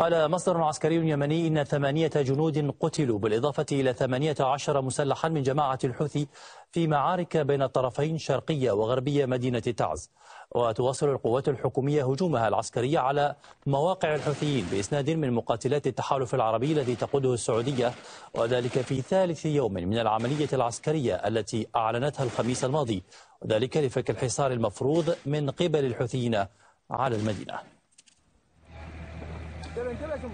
قال مصدر عسكري يمني إن ثمانية جنود قتلوا بالإضافة إلى ثمانية عشر مسلحا من جماعة الحوثي في معارك بين الطرفين شرقية وغربية مدينة تعز. وتواصل القوات الحكومية هجومها العسكري على مواقع الحوثيين بإسناد من مقاتلات التحالف العربي الذي تقوده السعودية وذلك في ثالث يوم من العملية العسكرية التي أعلنتها الخميس الماضي وذلك لفك الحصار المفروض من قبل الحوثيين على المدينة.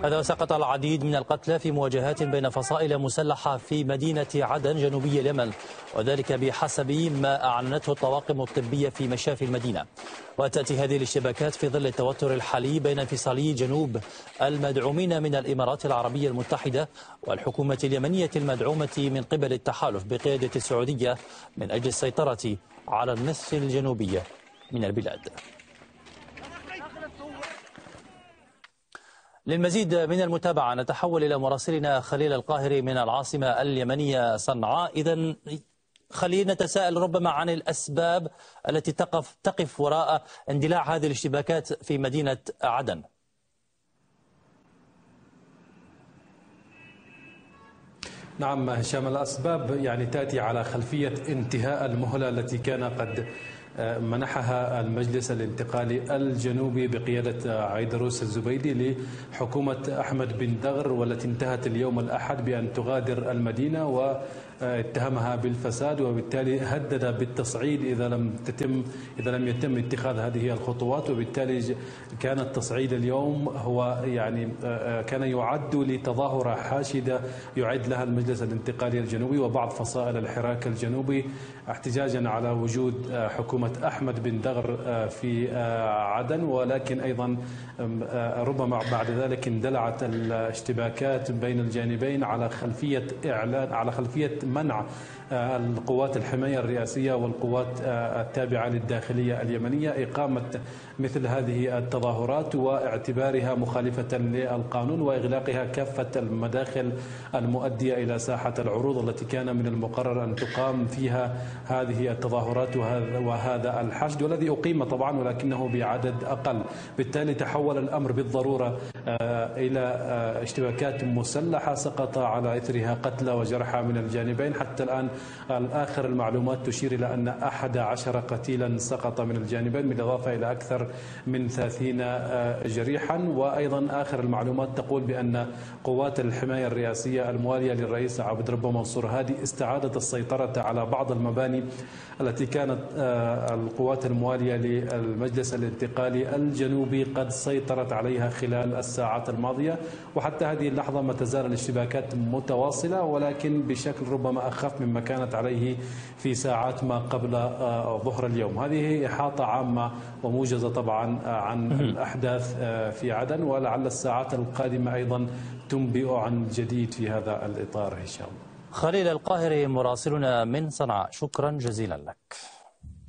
هذا سقط العديد من القتلى في مواجهات بين فصائل مسلحة في مدينة عدن جنوبي اليمن. وذلك بحسب ما أعلنته الطواقم الطبية في مشافي المدينة. وتأتي هذه الاشتباكات في ظل التوتر الحالي بين انفصالي جنوب المدعومين من الإمارات العربية المتحدة والحكومة اليمنية المدعومة من قبل التحالف بقيادة السعودية من أجل السيطرة على النصف الجنوبي من البلاد. للمزيد من المتابعة نتحول إلى مراسلنا خليل القاهري من العاصمة اليمنية صنعاء. إذا خلينا نتساءل ربما عن الأسباب التي تقف تقف وراء اندلاع هذه الاشتباكات في مدينة عدن. نعم هشام الأسباب يعني تأتي على خلفية انتهاء المهلة التي كان قد منحها المجلس الانتقالي الجنوبي بقيادة عيدروس الزبيدي لحكومة أحمد بن دغر والتي انتهت اليوم الأحد بأن تغادر المدينة و اتهمها بالفساد وبالتالي هدد بالتصعيد إذا لم تتم إذا لم يتم اتخاذ هذه الخطوات. وبالتالي كان التصعيد اليوم هو يعني كان يعد لتظاهرة حاشدة يعد لها المجلس الانتقالي الجنوبي وبعض فصائل الحراك الجنوبي احتجاجا على وجود حكومة أحمد بن دغر في عدن. ولكن أيضا ربما بعد ذلك اندلعت الاشتباكات بين الجانبين على خلفية إعلان على خلفية منع آه، القوات الحماية الرئاسية والقوات آه، التابعة للداخلية اليمنية إقامة مثل هذه التظاهرات واعتبارها مخالفة للقانون وإغلاقها كافة المداخل المؤدية إلى ساحة العروض التي كان من المقرر أن تقام فيها هذه التظاهرات وهذا الحشد والذي أقيم طبعا ولكنه بعدد أقل. بالتالي تحول الأمر بالضرورة إلى اشتباكات مسلحة سقط على إثرها قتلى وجرحى من الجانبين. حتى الآن آخر المعلومات تشير إلى أن أحد عشر قتيلا سقط من الجانبين بالإضافة إلى أكثر من ثلاثين آه، جريحا. وأيضا آخر المعلومات تقول بأن قوات الحماية الرئاسية الموالية للرئيس عبد ربه منصور هادي استعادت السيطرة على بعض المباني التي كانت آه، القوات الموالية للمجلس الانتقالي الجنوبي قد سيطرت عليها خلال الساعات الماضية وحتى هذه اللحظة ما تزال الاشتباكات متواصلة ولكن بشكل ربما أخف مما كانت عليه في ساعات ما قبل آه، ظهر اليوم. هذه إحاطة عامة وموجزة طبعا آه، عن الأحداث في عدن ولعل الساعات القادمة أيضا تنبئ عن جديد في هذا الإطار هشام خليل القاهري مراسلنا من صنعاء. شكرا جزيلا لك.